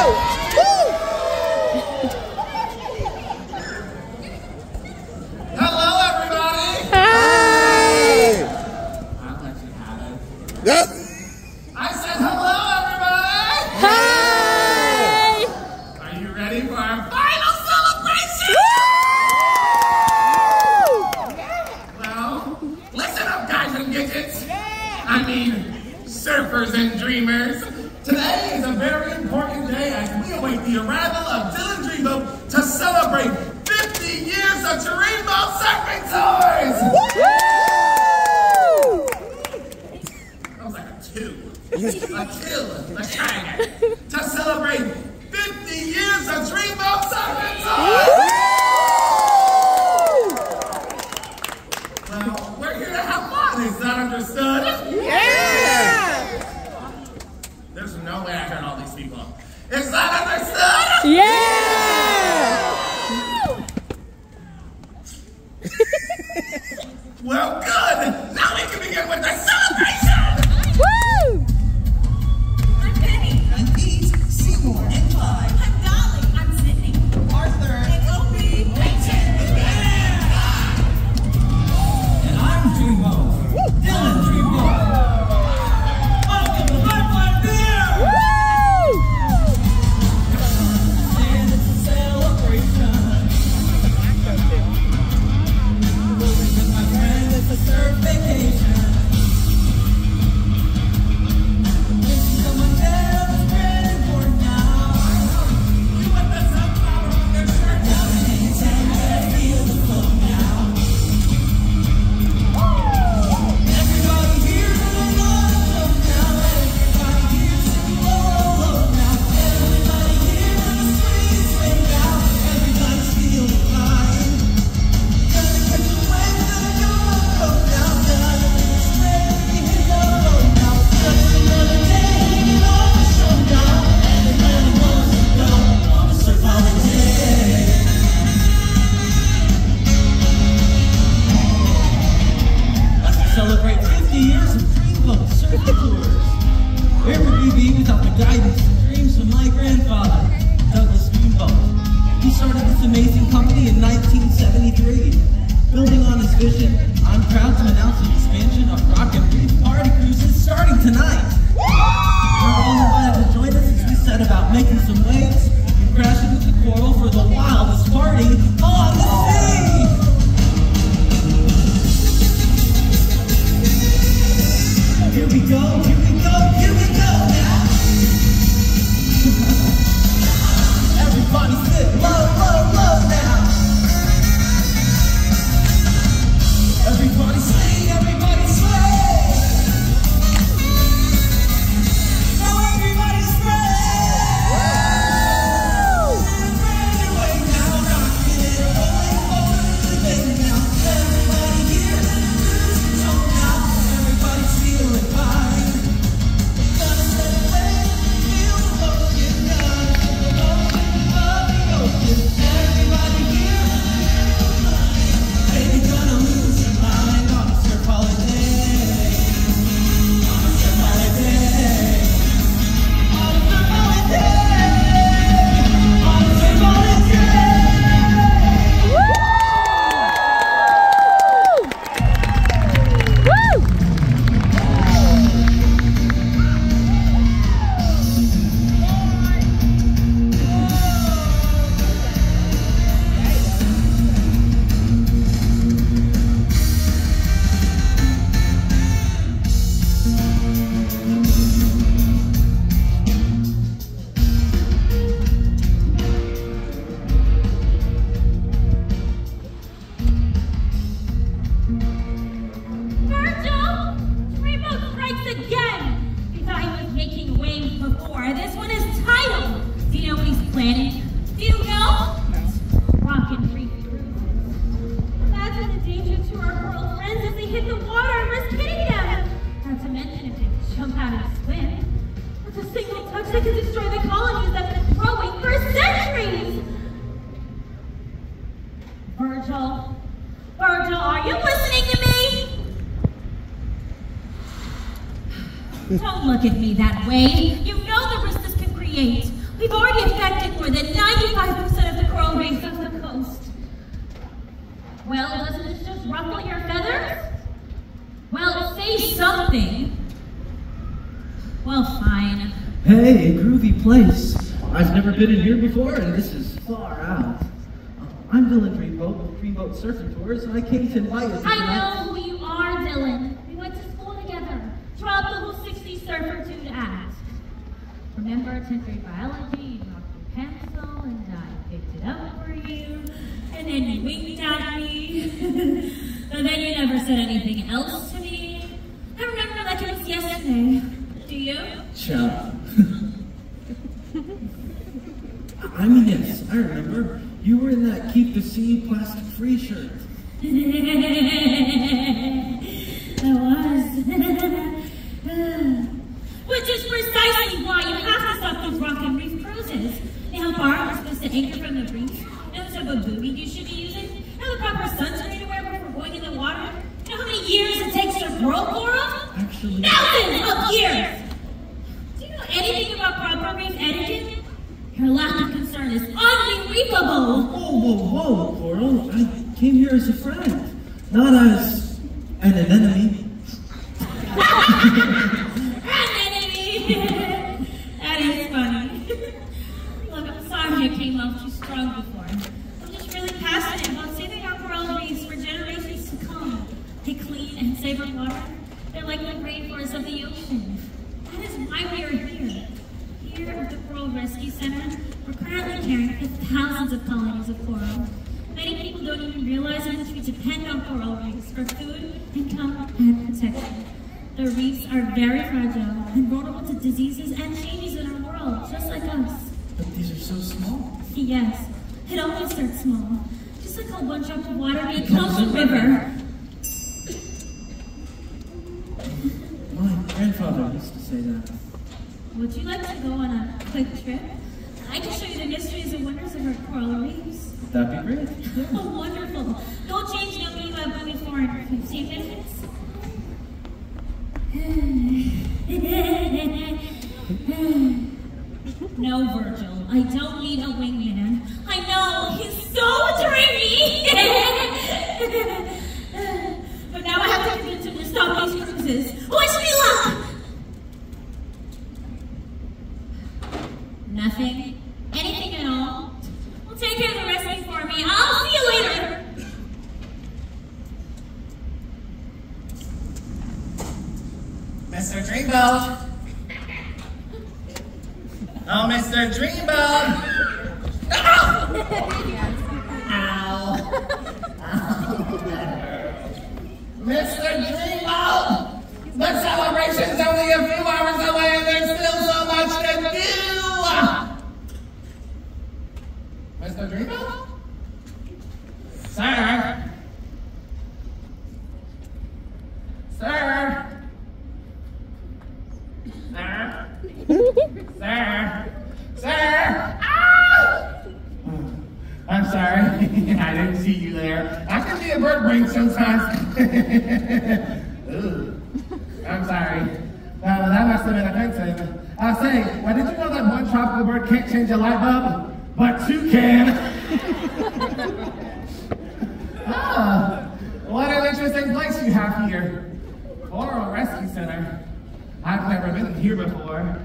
Oh! a killer, a tiger, to celebrate 50 years of Dreamboat Serpentine! well, we're here to have fun, is that understood? Yeah. There's no way I heard all these people. Is that understood? Yeah! Don't look at me that way. You know the risk this can create. We've already affected more than 95% of the coral reefs off the coast. Well, doesn't this just ruffle your feathers? Well, say something. Well, fine. Hey, groovy place. I've never been in here before, and this is far out. Uh, I'm Dylan Dreamboat with Dreamboat Surfing Tours, and I came to invite you. I know who you are, Dylan. Remember 10th grade biology? You dropped your pencil and I picked it up for you. And then you winked at me. and then you never said anything else to me. I remember like it was yesterday. Do you? Ciao. I mean, yes, I remember. You were in that Keep the Sea plastic free shirt. Your lack of concern is unbelievable! whoa, whoa, whoa, Coral. I came here as a friend, not as an enemy. An enemy! that is funny. Look, I'm sorry I came off too strong before. I'm just really passionate about saving our coral reefs for generations to come. They clean and save our water. They're like the rainforests of the ocean. That is why we are here. Here at the Coral Rescue Center, we're currently caring for thousands of colonies of coral. Many people don't even realize how much we depend on coral reefs for food, income, and protection. The reefs are very fragile and vulnerable to diseases and changes in our world, just like us. But these are so small. Yes, it always starts small. Just like how one drop of water becomes a river. My grandfather used to say that. Would you like to go on a quick trip? I can show you the mysteries and wonders of our coral reefs. That'd be great. Oh, wonderful. Don't change no me by movie for in 15 minutes. No, Virgil, I don't need a wingman. I know, he's so dreamy! but now I have to convince him to stop these cruises. Oh, Luck! Nothing? Anything at all? Well, take care of the rescue for me. I'll see you later! Mr. Dreamboat. Oh, Mr. Dreamboat. Ow. Mr. Dreamboat. The celebration's only a few hours away and there's still so much to do. Mr. Dreamboat? Sir? Sir? Sir? Sir? Sir? Ah! I'm sorry. I didn't see you there. I can be a bird brain sometimes. Ooh. I'm sorry. Uh, that must have been offensive. I was saying, well, did you know that one tropical bird can't change a light bulb? But two can. ah, what an interesting place you have here. Coral Rescue Center. I've never been here before.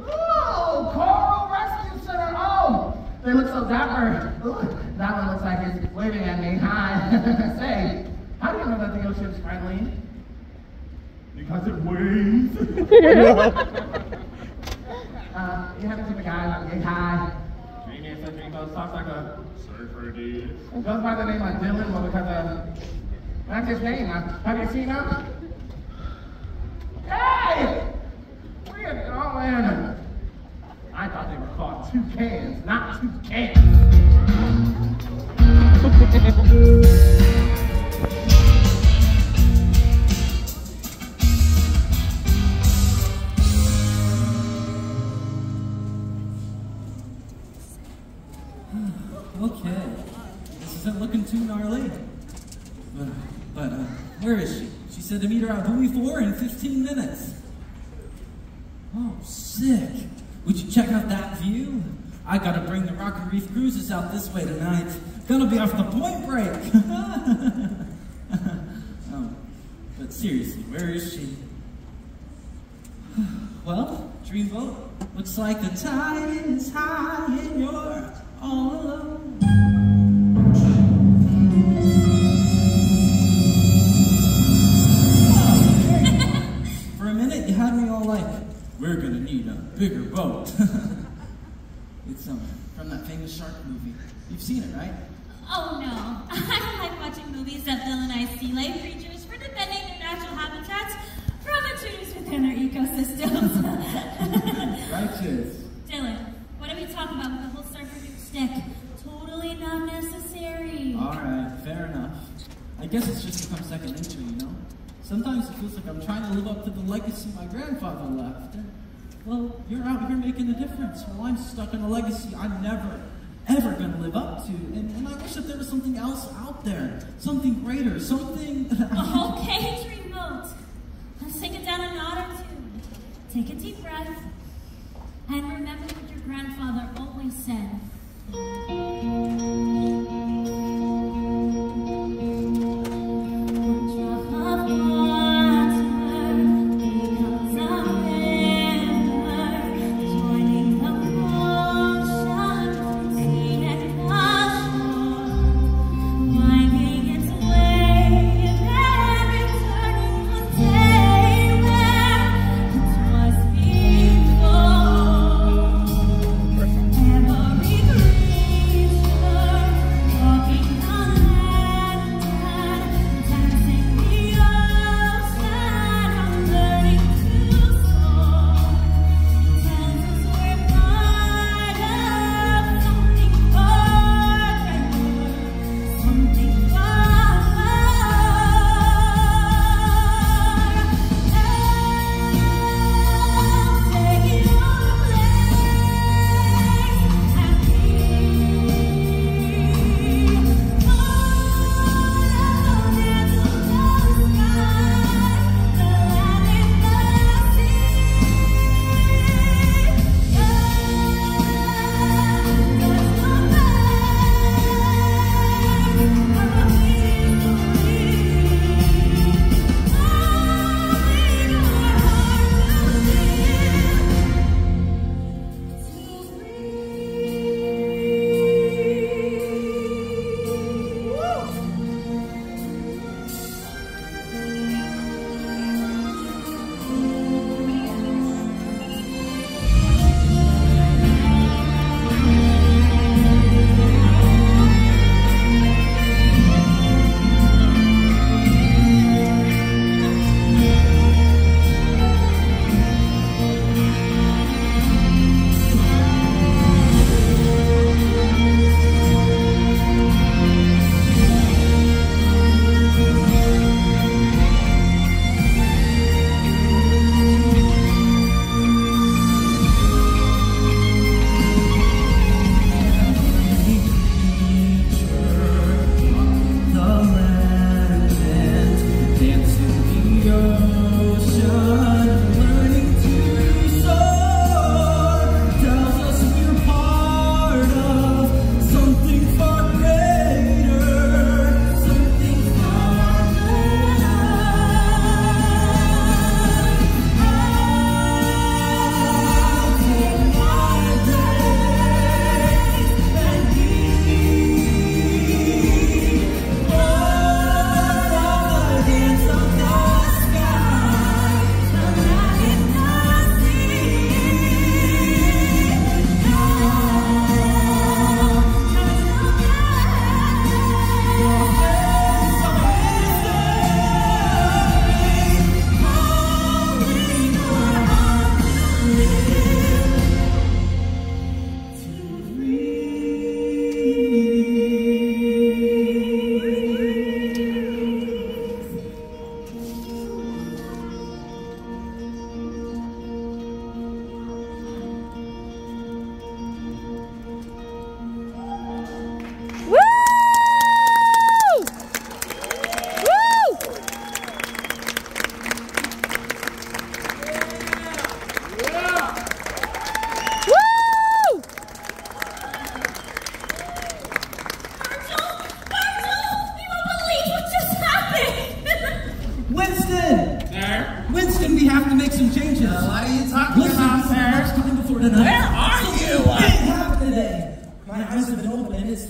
Oh, Coral Rescue Center. Oh, they look so dapper. Ooh, that one looks like it's waving at me. Hi. Say, how do you know that the ocean's friendly? Because it waves. uh, you haven't seen the guy who hi. Dreamy and Dreamboat Dreamboat talks like a surfer dude. Goes by the name of Dylan, well, because uh, that's his name. Uh, have you seen him? Hey! Where you going? I thought they were called two cans, not two cans. Okay, this isn't looking too gnarly. But, but uh, where is she? She said to meet her at Buoy 4 in 15 minutes. Oh, sick. Would you check out that view? I gotta bring the Rock and Reef Cruises out this way tonight. Gonna be off the point break. oh, but seriously, where is she? well, Dreamboat, looks like the tide is high and you're all alone. For a minute, you had me all like, we're gonna need a bigger boat. it's um, from that famous shark movie. You've seen it, right? Oh no, I don't like watching movies that villainize sea life creatures for defending their natural habitats from intruders within their ecosystems. Righteous. Dylan, what are we talking about with the whole surfer dude stick? Totally not necessary. Alright, fair enough. I guess it's just become second nature, you know? Sometimes it feels like I'm trying to live up to the legacy my grandfather left. And, well, you're out here making a difference. Well, I'm stuck in a legacy I'm never, ever gonna live up to. And, and I wish that there was something else out there. Something greater. Something oh, could- Okay, Dreamboat. Let's take it down a knot or two. Take a deep breath. And remember what your grandfather always said.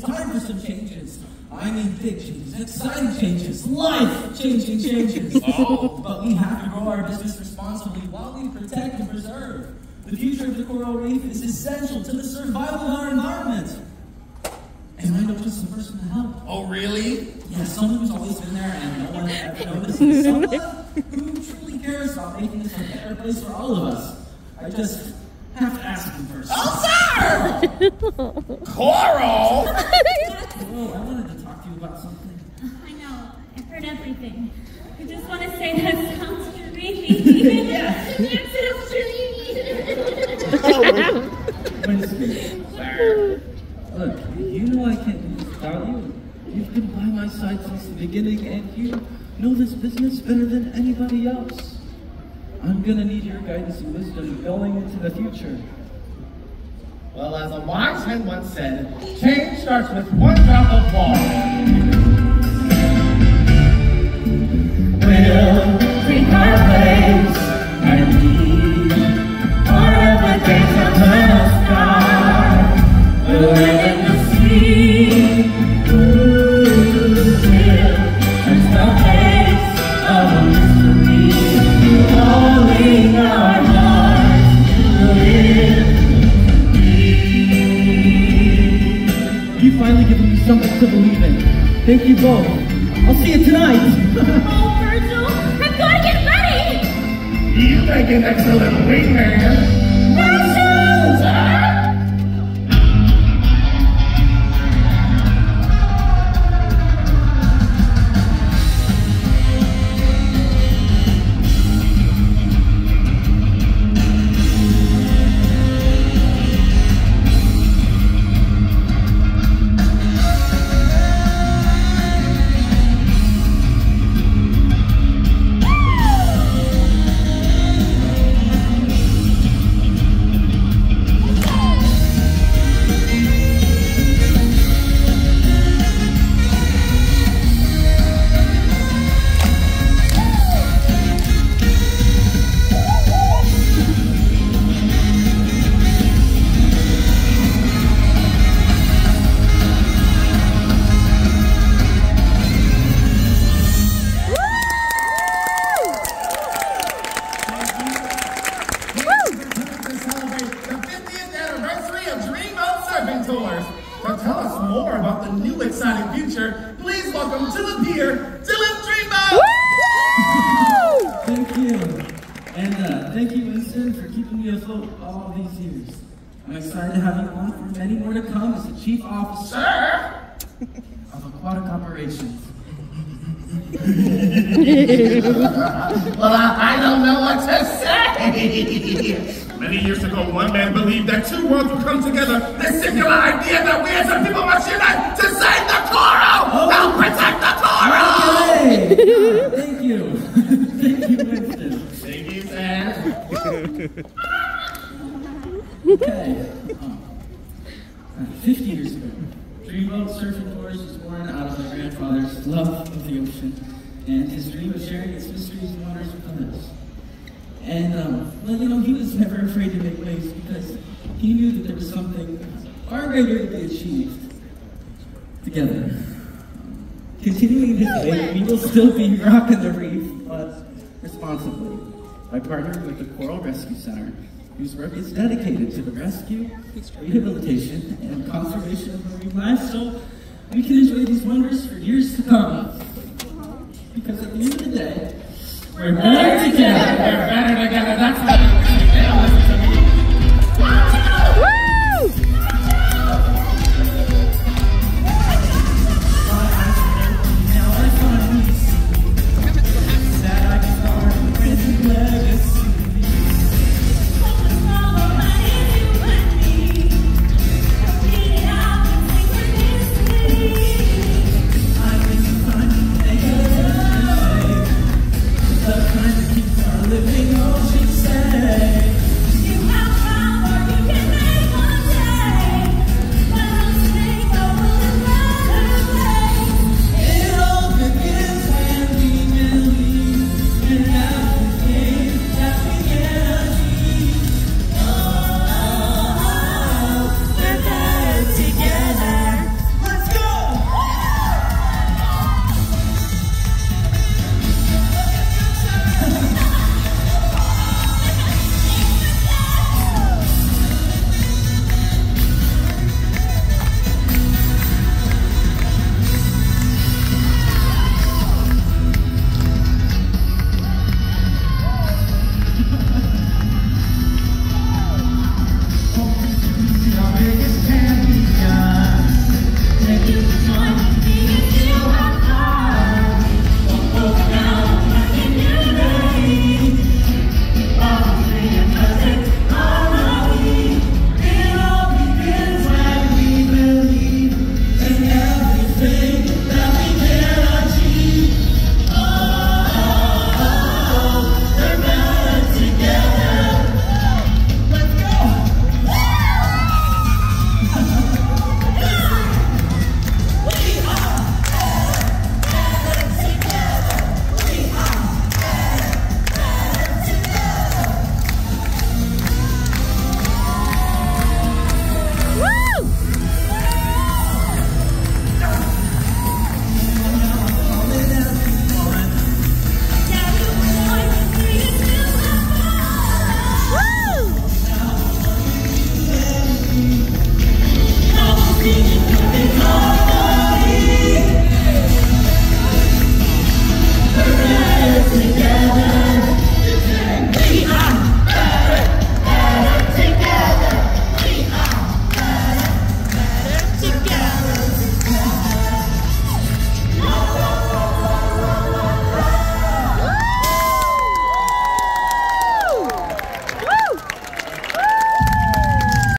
I mean big changes, exciting changes, life-changing changes. Oh. But we have to grow our business responsibly while we protect and preserve. The future of the coral reef is essential to the survival of our environment. And I know just the person to help. Oh, really? Yeah, someone who's always been there and no one ever noticed. Someone who truly cares about making this a better place for all of us. I just have to ask first. Oh, sir! Coral! Oh, I wanted to talk to you about something. I know. I've heard everything. I just want to say that sounds dreamy. yes, it sounds dreamy. Winston. Look, you know I can't do this without you. You've been by my side since the beginning, and you know this business better than anybody else. I'm gonna need your guidance and wisdom going into the future. Well, as a wise man once said, change starts with one drop of water. We'll our place and Thank you both. I'll see you tonight. Oh, Virgil, I've got to get ready. You make an excellent wingman. Welcome to the pier, Dylan Dreamboat! Thank you. And uh, thank you, Winston, for keeping me afloat all these years. I'm excited to have you on for many more to come as the Chief Officer of Aquatic Operations. Well, I, I don't know what to say. Many years ago, one man believed that two worlds would come together. The singular idea that we as a people must unite to save the coral! Help protect the coral! Hey! thank you. thank you, Winston. Thank you, Sam. Okay. Um, uh, 50 years ago, Dreamboat Surfing Tours was born out of my grandfather's love of the ocean and his dream of sharing its mysteries and wonders with others. And, um, well, you know, he was never afraid to make waves because he knew that there was something far greater to be achieved together. Continuing his way, we will still be rocking the reef, but responsibly, by partnering with the Coral Rescue Center, whose work is dedicated to the rescue, rehabilitation, and conservation of marine life, so we can enjoy these wonders for years to come. Because at the end of the day, we're better together. We're better together, that's what